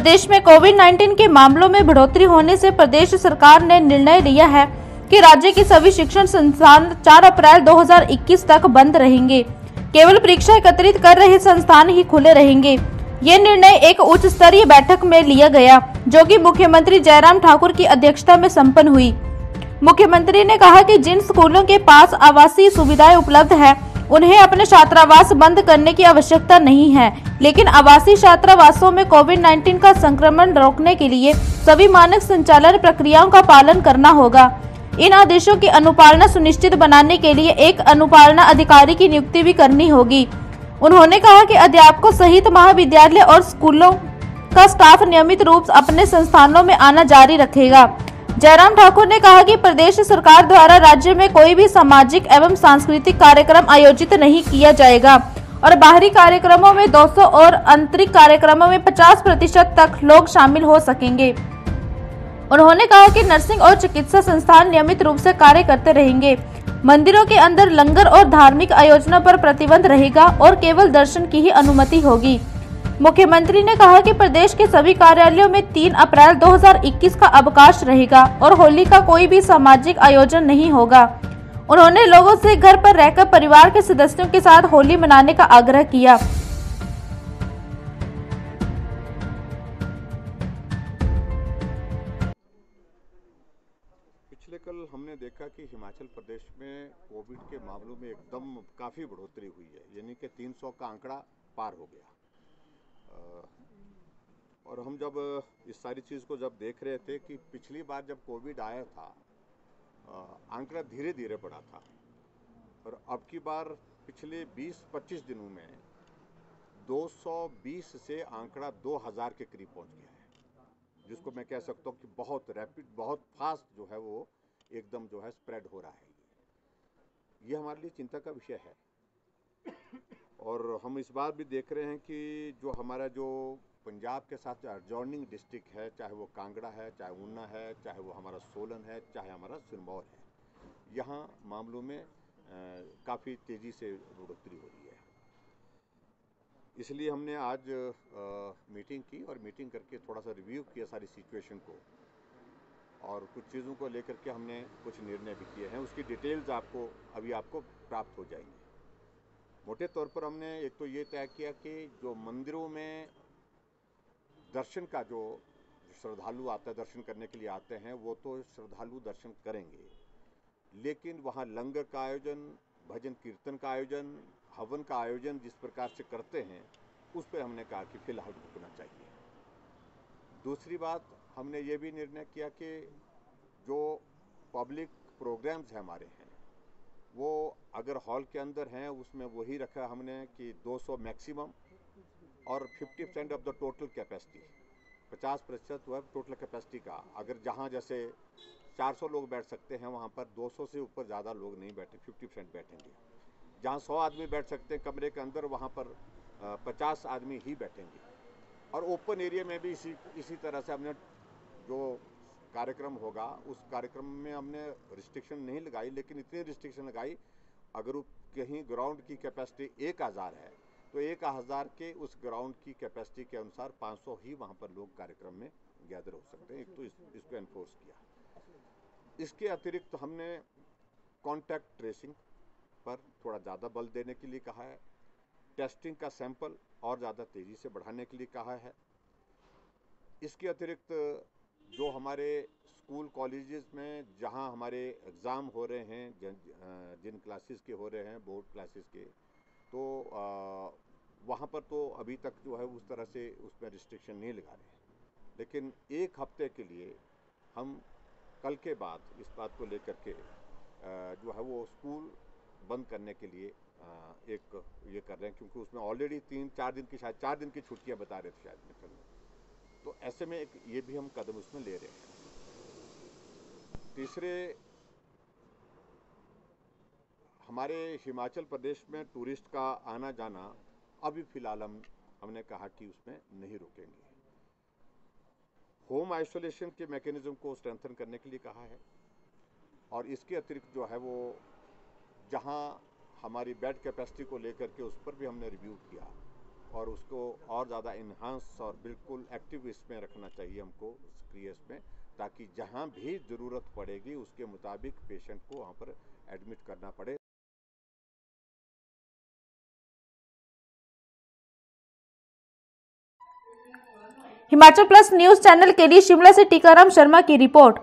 प्रदेश में कोविड 19 के मामलों में बढ़ोतरी होने से प्रदेश सरकार ने निर्णय लिया है कि राज्य के सभी शिक्षण संस्थान 4 अप्रैल 2021 तक बंद रहेंगे। केवल परीक्षा एकत्रित कर रहे संस्थान ही खुले रहेंगे। ये निर्णय एक उच्च स्तरीय बैठक में लिया गया, जो कि मुख्यमंत्री जयराम ठाकुर की अध्यक्षता में सम्पन्न हुई। मुख्यमंत्री ने कहा कि जिन स्कूलों के पास आवासीय सुविधाएँ उपलब्ध है उन्हें अपने छात्रावास बंद करने की आवश्यकता नहीं है। लेकिन आवासीय छात्रावासों में कोविड 19 का संक्रमण रोकने के लिए सभी मानक संचालन प्रक्रियाओं का पालन करना होगा। इन आदेशों की अनुपालना सुनिश्चित बनाने के लिए एक अनुपालना अधिकारी की नियुक्ति भी करनी होगी। उन्होंने कहा कि अध्यापकों सहित महाविद्यालय और स्कूलों का स्टाफ नियमित रूप अपने संस्थानों में आना जारी रखेगा। जयराम ठाकुर ने कहा कि प्रदेश सरकार द्वारा राज्य में कोई भी सामाजिक एवं सांस्कृतिक कार्यक्रम आयोजित नहीं किया जाएगा और बाहरी कार्यक्रमों में 200 और आंतरिक कार्यक्रमों में 50 प्रतिशत तक लोग शामिल हो सकेंगे। उन्होंने कहा कि नर्सिंग और चिकित्सा संस्थान नियमित रूप से कार्य करते रहेंगे। मंदिरों के अंदर लंगर और धार्मिक आयोजनों पर प्रतिबंध रहेगा और केवल दर्शन की ही अनुमति होगी। मुख्यमंत्री ने कहा कि प्रदेश के सभी कार्यालयों में 3 अप्रैल 2021 का अवकाश रहेगा और होली का कोई भी सामाजिक आयोजन नहीं होगा। उन्होंने लोगों से घर पर रहकर परिवार के सदस्यों के साथ होली मनाने का आग्रह किया। पिछले कल हमने देखा कि हिमाचल प्रदेश में कोविड के मामलों में एकदम काफ़ी बढ़ोतरी हुई है, यानी कि 300 का आंकड़ा पार हो गया। और हम जब, इस सारी चीज़ को जब देख रहे थे कि पिछली बार जब कोविड आया था आंकड़ा धीरे धीरे बढ़ा था। और अब की बार पिछले 20-25 दिनों में 220 से आंकड़ा 2000 के करीब पहुँच गया है, जिसको मैं कह सकता हूँ कि बहुत रैपिड बहुत फास्ट जो है वो एकदम जो है स्प्रेड हो रहा है ये हमारे लिए चिंता का विषय है। और हम इस बात भी देख रहे हैं कि जो हमारा जो पंजाब के साथ एडजॉर्निंग डिस्ट्रिक्ट है चाहे वो कांगड़ा है चाहे ऊना है चाहे वो हमारा सोलन है चाहे हमारा सिरमौर है यहाँ मामलों में काफ़ी तेज़ी से बढ़ोतरी हो रही है। इसलिए हमने आज अ, मीटिंग की और मीटिंग करके थोड़ा सा रिव्यू किया सारी सिचुएशन को और कुछ चीज़ों को लेकर के हमने कुछ निर्णय भी किए हैं। उसकी डिटेल्स आपको अभी आपको प्राप्त हो जाएँगी। मोटे तौर पर हमने एक तो ये तय किया कि जो मंदिरों में दर्शन का जो श्रद्धालु आता है, दर्शन करने के लिए आते हैं, वो तो श्रद्धालु दर्शन करेंगे। लेकिन वहाँ लंगर का आयोजन, भजन कीर्तन का आयोजन, हवन का आयोजन जिस प्रकार से करते हैं, उस पर हमने कहा कि फ़िलहाल रुकना चाहिए। दूसरी बात, हमने ये भी निर्णय किया कि जो पब्लिक प्रोग्राम्स हैं हमारे वो अगर हॉल के अंदर हैं उसमें वही रखा हमने कि 200 मैक्सिमम और 50 percent of the total capacity 50 प्रतिशत वह टोटल कैपेसिटी का। अगर जहाँ जैसे 400 लोग बैठ सकते हैं वहाँ पर 200 से ऊपर ज़्यादा लोग नहीं बैठे 50 परसेंट बैठेंगे। जहाँ 100 आदमी बैठ सकते हैं कमरे के अंदर वहाँ पर अ, 50 आदमी ही बैठेंगे। और ओपन एरिया में भी इसी इसी तरह से हमने जो कार्यक्रम होगा उस कार्यक्रम में हमने रिस्ट्रिक्शन नहीं लगाई लेकिन इतनी रिस्ट्रिक्शन लगाई अगर वो कहीं ग्राउंड की कैपेसिटी एक हज़ार है तो एक हज़ार के उस ग्राउंड की कैपेसिटी के अनुसार 500 ही वहाँ पर लोग कार्यक्रम में गैदर हो सकते हैं। एक तो इस, इसको एनफोर्स किया। इसके अतिरिक्त तो हमने कॉन्टैक्ट ट्रेसिंग पर थोड़ा ज़्यादा बल देने के लिए कहा है टेस्टिंग का सैंपल और ज़्यादा तेज़ी से बढ़ाने के लिए कहा है। इसके अतिरिक्त जो हमारे स्कूल कॉलेजेस में जहाँ हमारे एग्ज़ाम हो रहे हैं, जिन जिन क्लासेस के हो रहे हैं, बोर्ड क्लासेस के तो वहाँ पर तो अभी तक जो है उस तरह से उसमें रिस्ट्रिक्शन नहीं लगा रहे हैं। लेकिन एक हफ़्ते के लिए हम कल के बाद इस बात को लेकर के जो है वो स्कूल बंद करने के लिए एक ये कर रहे हैं, क्योंकि उसमें ऑलरेडी तीन, चार दिन की शायद, चार दिन की छुट्टियाँ बता रहे थे शायद मैं। तो ऐसे में एक ये भी हम कदम उसमें ले रहे हैं। तीसरे, हमारे हिमाचल प्रदेश में टूरिस्ट का आना जाना अभी फ़िलहाल हम, हमने कहा कि उसमें नहीं रोकेंगे। होम आइसोलेशन के मैकेनिज्म को स्ट्रेंथन करने के लिए कहा है और इसके अतिरिक्त जो है वो, जहाँ हमारी बेड कैपेसिटी को लेकर के उस पर भी हमने रिव्यू किया। और उसको और ज़्यादा इन्हांस और बिल्कुल एक्टिव इसमें रखना चाहिए हमको सक्रिय इसमें, ताकि जहाँ भी ज़रूरत पड़ेगी, उसके मुताबिक पेशेंट को वहाँ पर एडमिट करना पड़े। हिमाचल प्लस न्यूज़ चैनल के लिए शिमला से टीकाराम शर्मा की रिपोर्ट।